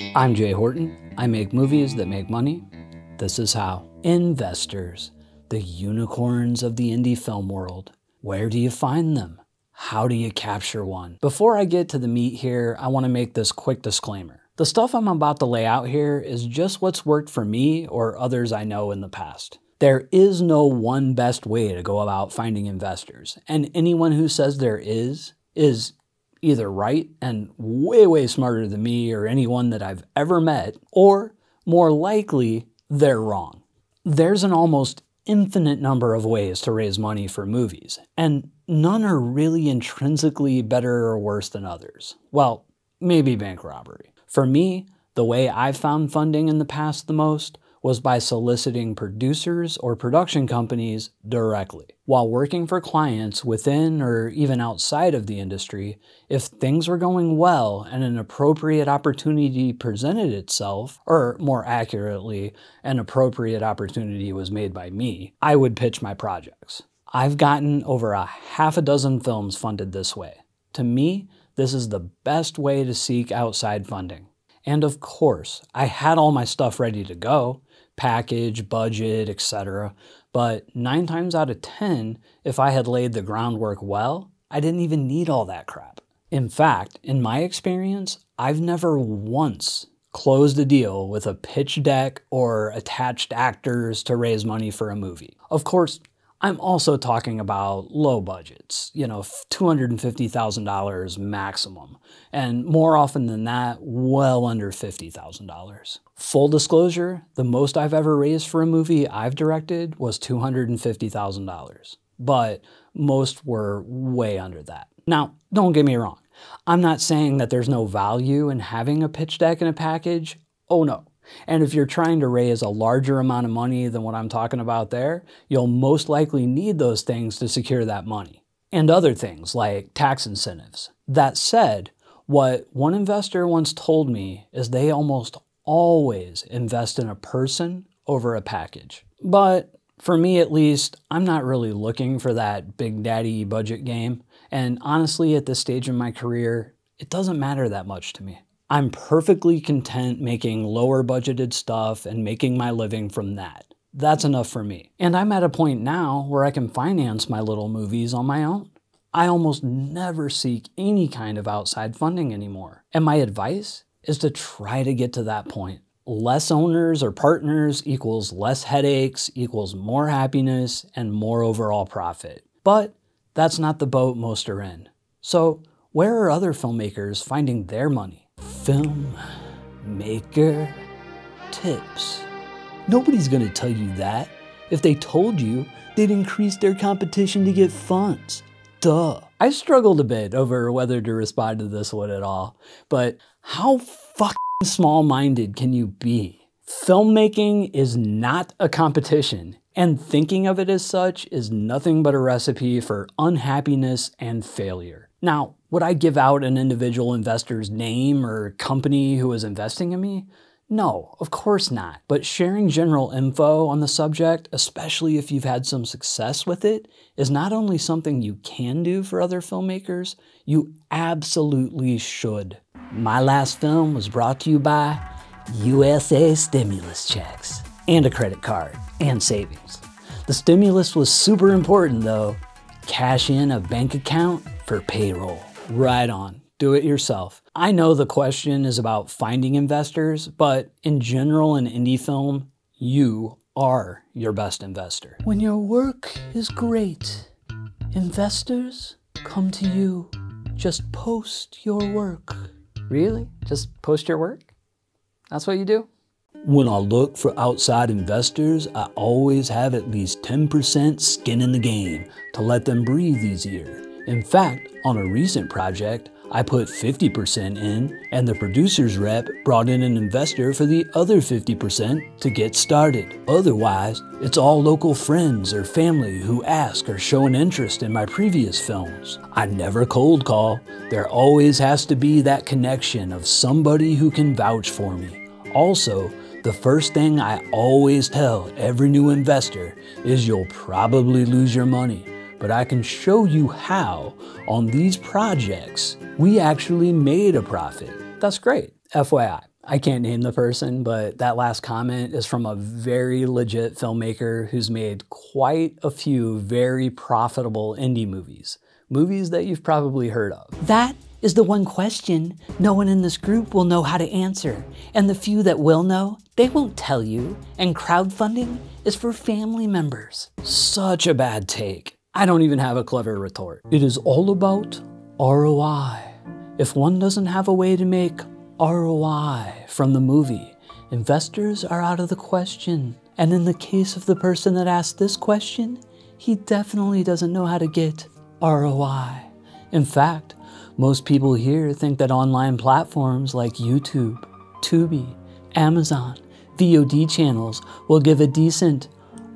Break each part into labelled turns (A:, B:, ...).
A: I'm J. Horton. I make movies that make money. This is how. Investors, the unicorns of the indie film world. Where do you find them? How do you capture one? Before I get to the meat here, I want to make this quick disclaimer. The stuff I'm about to lay out here is just what's worked for me or others I know in the past. There is no one best way to go about finding investors, and anyone who says there is, is either right and way, way smarter than me or anyone that I've ever met, or more likely, they're wrong. There's an almost infinite number of ways to raise money for movies, and none are really intrinsically better or worse than others. Well, maybe bank robbery. For me, the way I've found funding in the past the most was by soliciting producers or production companies directly. While working for clients within or even outside of the industry, if things were going well and an appropriate opportunity presented itself, or more accurately, an appropriate opportunity was made by me, I would pitch my projects. I've gotten over a half a dozen films funded this way. To me, this is the best way to seek outside funding. And of course, I had all my stuff ready to go package, budget, etc. But nine times out of 10, if I had laid the groundwork well, I didn't even need all that crap. In fact, in my experience, I've never once closed a deal with a pitch deck or attached actors to raise money for a movie. Of course, I'm also talking about low budgets, you know, $250,000 maximum, and more often than that, well under $50,000. Full disclosure, the most I've ever raised for a movie I've directed was $250,000, but most were way under that. Now, don't get me wrong. I'm not saying that there's no value in having a pitch deck and a package. Oh no. And if you're trying to raise a larger amount of money than what I'm talking about there, you'll most likely need those things to secure that money. And other things like tax incentives. That said, what one investor once told me is they almost always invest in a person over a package. But for me at least, I'm not really looking for that big daddy budget game. And honestly, at this stage in my career, it doesn't matter that much to me. I'm perfectly content making lower budgeted stuff and making my living from that. That's enough for me. And I'm at a point now where I can finance my little movies on my own. I almost never seek any kind of outside funding anymore. And my advice is to try to get to that point. Less owners or partners equals less headaches, equals more happiness, and more overall profit. But that's not the boat most are in. So, where are other filmmakers finding their money? Film maker tips. Nobody's going to tell you that. If they told you, they'd increase their competition to get funds. Duh. I struggled a bit over whether to respond to this one at all, but how fucking small minded can you be? Filmmaking is not a competition, and thinking of it as such is nothing but a recipe for unhappiness and failure. Now, would I give out an individual investor's name or company who is investing in me? No, of course not. But sharing general info on the subject, especially if you've had some success with it, is not only something you can do for other filmmakers, you absolutely should. My last film was brought to you by USA stimulus checks and a credit card and savings. The stimulus was super important though. Cash in a bank account for payroll. Right on. Do it yourself. I know the question is about finding investors, but in general in indie film, you are your best investor. When your work is great, investors come to you. Just post your work. Really? Just post your work? That's what you do? When I look for outside investors, I always have at least 10% skin in the game to let them breathe easier. In fact, on a recent project, I put 50% in, and the producer's rep brought in an investor for the other 50% to get started. Otherwise, it's all local friends or family who ask or show an interest in my previous films. I never cold call, there always has to be that connection of somebody who can vouch for me. Also, the first thing I always tell every new investor is you'll probably lose your money but I can show you how on these projects we actually made a profit. That's great, FYI. I can't name the person, but that last comment is from a very legit filmmaker who's made quite a few very profitable indie movies. Movies that you've probably heard of. That is the one question no one in this group will know how to answer. And the few that will know, they won't tell you. And crowdfunding is for family members. Such a bad take. I don't even have a clever retort. It is all about ROI. If one doesn't have a way to make ROI from the movie, investors are out of the question. And in the case of the person that asked this question, he definitely doesn't know how to get ROI. In fact, most people here think that online platforms like YouTube, Tubi, Amazon, VOD channels will give a decent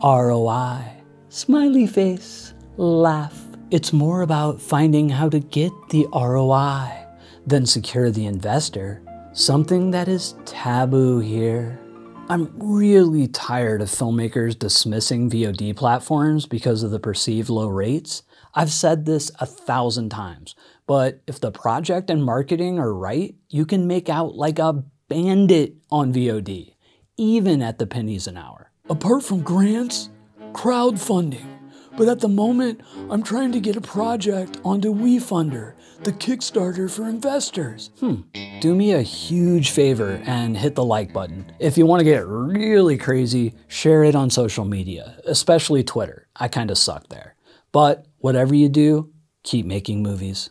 A: ROI. Smiley face, laugh. It's more about finding how to get the ROI than secure the investor something that is taboo here. I'm really tired of filmmakers dismissing VOD platforms because of the perceived low rates. I've said this a thousand times, but if the project and marketing are right, you can make out like a bandit on VOD, even at the pennies an hour. Apart from grants, crowdfunding. But at the moment, I'm trying to get a project onto WeFunder, the Kickstarter for investors. Hmm. Do me a huge favor and hit the like button. If you want to get really crazy, share it on social media, especially Twitter. I kind of suck there. But whatever you do, keep making movies.